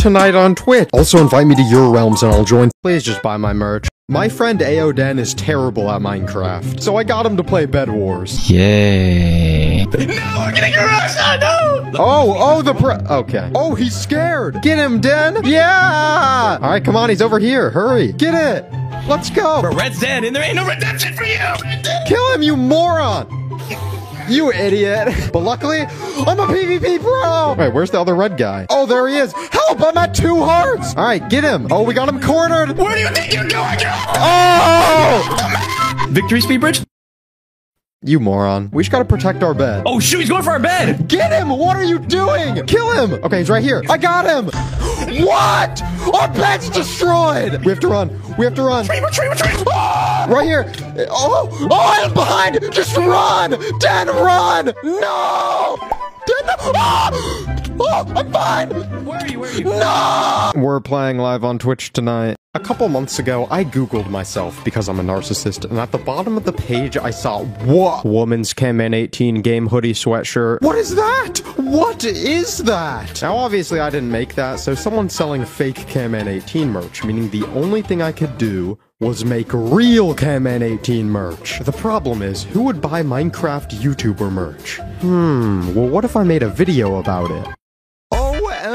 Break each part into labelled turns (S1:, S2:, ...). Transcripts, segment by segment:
S1: tonight on Twitch. Also invite me to your realms and I'll join. Please just buy my merch. My friend Aoden is terrible at Minecraft, so I got him to play Bed Wars.
S2: Yay.
S3: No, we're getting your ass out, no!
S1: Oh, oh, the pre- Okay. Oh, he's scared. Get him, Den. Yeah. All right, come on. He's over here. Hurry. Get it. Let's go.
S3: Red's dead, and there ain't no redemption for you!
S1: Kill him, you moron. You idiot. But luckily, I'm a PvP pro. Wait, where's the other red guy? Oh, there he is. Help, I'm at two hearts. All right, get him. Oh, we got him cornered.
S3: Where do you think you're going?
S1: Oh!
S3: Victory speed bridge?
S1: You moron. We just gotta protect our bed.
S3: Oh shoot, he's going for our bed!
S1: Get him! What are you doing? Kill him! Okay, he's right here. I got him! What? Our bed's destroyed! We have to run. We have to run.
S3: Retreat, retreat, retreat!
S1: Ah! Right here. Oh, oh, I'm behind. Just run. Dan, run. No. Dan, no. Ah! Oh, I'm fine.
S3: Where are you? Where are you?
S1: No. We're playing live on Twitch tonight. A couple months ago, I googled myself because I'm a narcissist, and at the bottom of the page, I saw what woman's Cam 18 game hoodie sweatshirt. What is that? What is that? Now, obviously, I didn't make that, so someone's selling fake Cam 18 merch, meaning the only thing I could do was make real Cam 18 merch. The problem is, who would buy Minecraft YouTuber merch? Hmm, well, what if I made a video about it?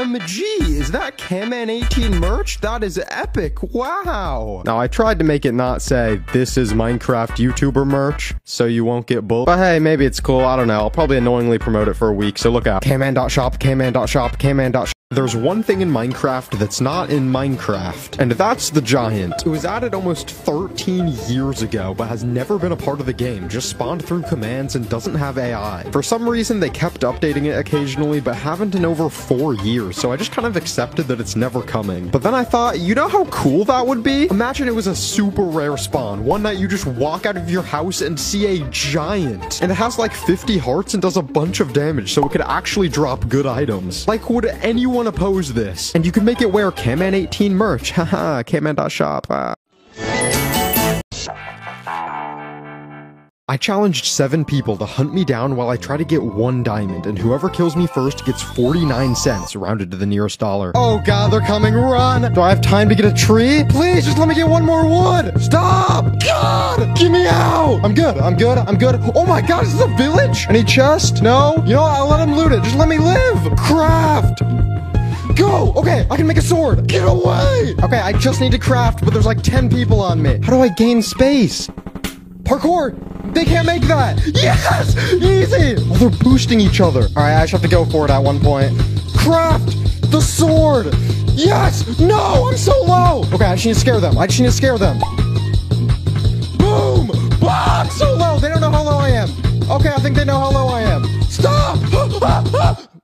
S1: Um, OMG, is that Camman 18 merch? That is epic. Wow. Now, I tried to make it not say, this is Minecraft YouTuber merch, so you won't get bull. But hey, maybe it's cool. I don't know. I'll probably annoyingly promote it for a week, so look out. Camman.shop, Camman.shop, Camman.shop. There's one thing in Minecraft that's not in Minecraft, and that's the giant. It was added almost 13 years ago, but has never been a part of the game, just spawned through commands and doesn't have AI. For some reason, they kept updating it occasionally, but haven't in over four years, so I just kind of accepted that it's never coming. But then I thought, you know how cool that would be? Imagine it was a super rare spawn. One night you just walk out of your house and see a giant, and it has like 50 hearts and does a bunch of damage, so it could actually drop good items. Like, would anyone oppose this? And you can make it wear Camman 18 merch. Haha, Camman.shop. Ah. I challenged seven people to hunt me down while I try to get one diamond, and whoever kills me first gets 49 cents, rounded to the nearest dollar. Oh god, they're coming, run! Do I have time to get a tree? Please, just let me get one more wood! Stop! God! Get me out! I'm good, I'm good, I'm good. Oh my god, is this a village? Any chest? No? You know what, I'll let him loot it, just let me live! Craft! Go! Okay, I can make a sword! Get away! Okay, I just need to craft, but there's like 10 people on me. How do I gain space? Parkour! They can't make that! Yes! Easy! Oh, they're boosting each other. Alright, I just have to go for it at one point. Craft! The sword! Yes! No! I'm so low! Okay, I just need to scare them. I just need to scare them. Boom! Ah, I'm so low! They don't know how low I am. Okay, I think they know how low I am. Stop!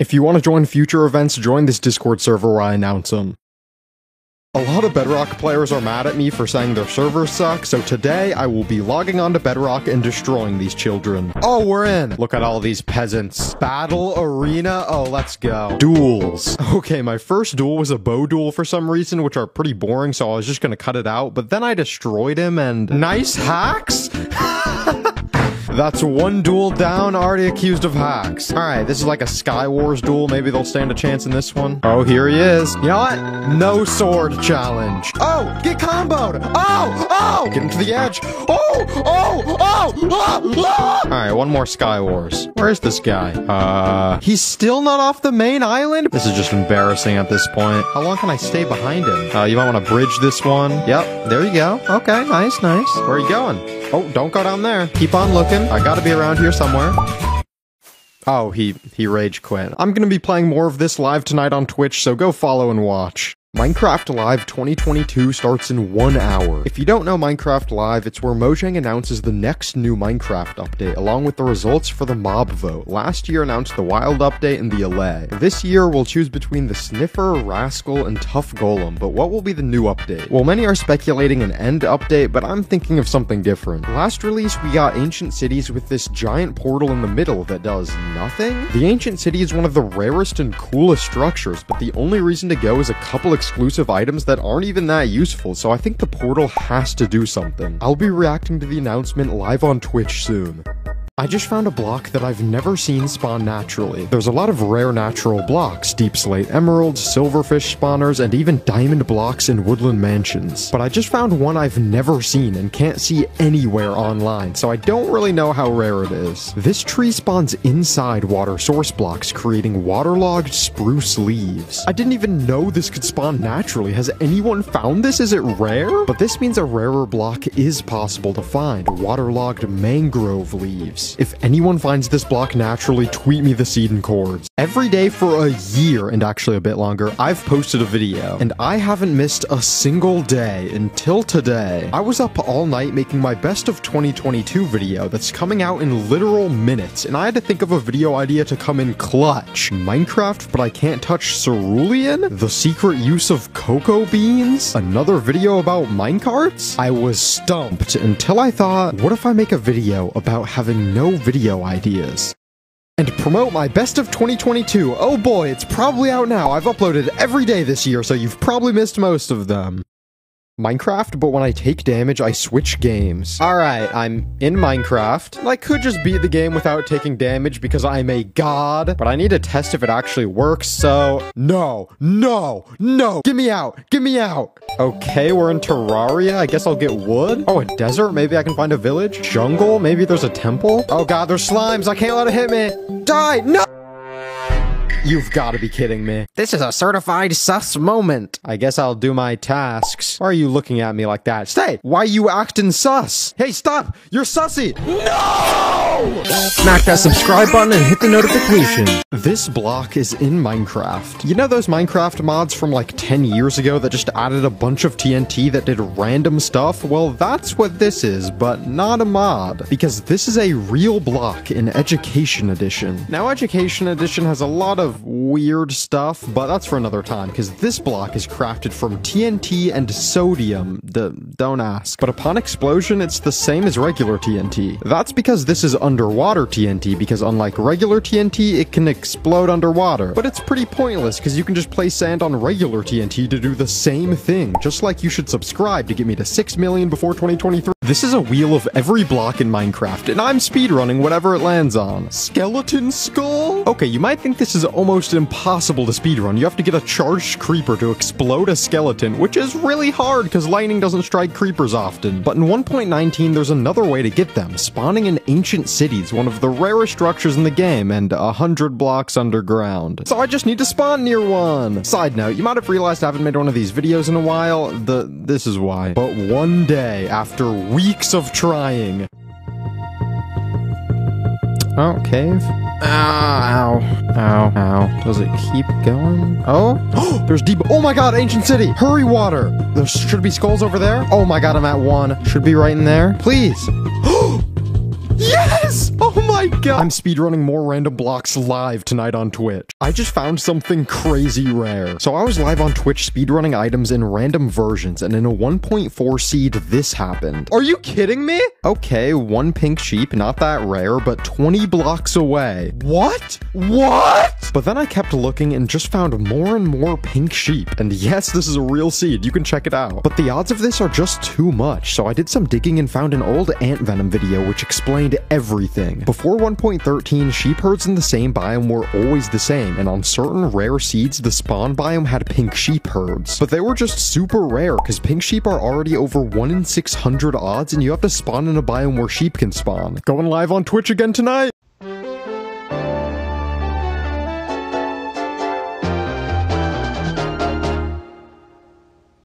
S1: If you want to join future events, join this Discord server where I announce them. A lot of Bedrock players are mad at me for saying their servers suck, so today I will be logging onto Bedrock and destroying these children. Oh, we're in! Look at all these peasants. Battle Arena? Oh, let's go. Duels. Okay, my first duel was a bow duel for some reason, which are pretty boring, so I was just gonna cut it out, but then I destroyed him and... Nice hacks? That's one duel down, already accused of hacks. Alright, this is like a Sky Wars duel. Maybe they'll stand a chance in this one. Oh, here he is. You know what? No sword challenge. Oh, get comboed. Oh, oh, get him to the edge. Oh, oh, oh, oh, oh. Alright, one more Sky Wars. Where's this guy? Uh, he's still not off the main island? This is just embarrassing at this point. How long can I stay behind him? Uh, you might want to bridge this one. Yep, there you go. Okay, nice, nice. Where are you going? Oh, don't go down there. Keep on looking. I gotta be around here somewhere. Oh, he, he rage quit. I'm gonna be playing more of this live tonight on Twitch, so go follow and watch. Minecraft Live 2022 starts in one hour. If you don't know Minecraft Live, it's where Mojang announces the next new Minecraft update, along with the results for the mob vote. Last year announced the Wild update and the Allay. This year, we'll choose between the Sniffer, Rascal, and Tuff Golem, but what will be the new update? Well, many are speculating an End update, but I'm thinking of something different. Last release, we got Ancient Cities with this giant portal in the middle that does nothing? The Ancient City is one of the rarest and coolest structures, but the only reason to go is a couple exclusive items that aren't even that useful, so I think the portal has to do something. I'll be reacting to the announcement live on Twitch soon. I just found a block that I've never seen spawn naturally. There's a lot of rare natural blocks, deepslate emeralds, silverfish spawners, and even diamond blocks in woodland mansions. But I just found one I've never seen and can't see anywhere online, so I don't really know how rare it is. This tree spawns inside water source blocks, creating waterlogged spruce leaves. I didn't even know this could spawn naturally. Has anyone found this? Is it rare? But this means a rarer block is possible to find, waterlogged mangrove leaves. If anyone finds this block naturally, tweet me the seed and cords. Every day for a year, and actually a bit longer, I've posted a video, and I haven't missed a single day until today. I was up all night making my best of 2022 video that's coming out in literal minutes, and I had to think of a video idea to come in clutch. Minecraft, but I can't touch cerulean? The secret use of cocoa beans? Another video about minecarts? I was stumped until I thought, what if I make a video about having no video ideas? And promote my best of 2022. Oh boy, it's probably out now. I've uploaded every day this year, so you've probably missed most of them. Minecraft, but when I take damage, I switch games. Alright, I'm in Minecraft. I could just beat the game without taking damage because I'm a god, but I need to test if it actually works, so... No, no, no! Get me out! Get me out! Okay, we're in Terraria. I guess I'll get wood? Oh, a desert? Maybe I can find a village? Jungle? Maybe there's a temple? Oh god, there's slimes! I can't let it hit me! Die! No! You've got to be kidding me. This is a certified sus moment. I guess I'll do my tasks. Why are you looking at me like that? Stay! Why you acting sus? Hey, stop! You're sussy! No!
S3: Smack that subscribe button and hit the notification.
S1: This block is in Minecraft. You know those Minecraft mods from like 10 years ago that just added a bunch of TNT that did random stuff? Well, that's what this is, but not a mod. Because this is a real block in Education Edition. Now, Education Edition has a lot of weird stuff, but that's for another time, because this block is crafted from TNT and sodium. D don't ask. But upon explosion, it's the same as regular TNT. That's because this is underwater TNT, because unlike regular TNT, it can explode underwater. But it's pretty pointless, because you can just place sand on regular TNT to do the same thing, just like you should subscribe to get me to 6 million before 2023. This is a wheel of every block in Minecraft, and I'm speedrunning whatever it lands on. Skeleton skull? Okay, you might think this is almost impossible to speedrun. You have to get a charged creeper to explode a skeleton, which is really hard because lightning doesn't strike creepers often. But in 1.19, there's another way to get them, spawning in ancient cities, one of the rarest structures in the game, and a hundred blocks underground. So I just need to spawn near one. Side note, you might have realized I haven't made one of these videos in a while. The This is why. But one day, after weeks of trying, Oh, cave. Ah, ow, ow, ow. Does it keep going? Oh, there's deep. Oh my god, ancient city. Hurry, water. There should be skulls over there. Oh my god, I'm at one. Should be right in there. Please. yes! Oh my god. I'm speedrunning more random blocks live tonight on Twitch. I just found something crazy rare. So I was live on Twitch speedrunning items in random versions, and in a 1.4 seed, this happened. Are you kidding me? Okay, one pink sheep, not that rare, but 20 blocks away. What? What? But then I kept looking and just found more and more pink sheep. And yes, this is a real seed. You can check it out. But the odds of this are just too much. So I did some digging and found an old AntVenom video which explained everything. Before 1.13, sheep herds in the same biome were always the same, and on certain rare seeds, the spawn biome had pink sheep herds. But they were just super rare, because pink sheep are already over 1 in 600 odds, and you have to spawn in a biome where sheep can spawn. Going live on Twitch again tonight!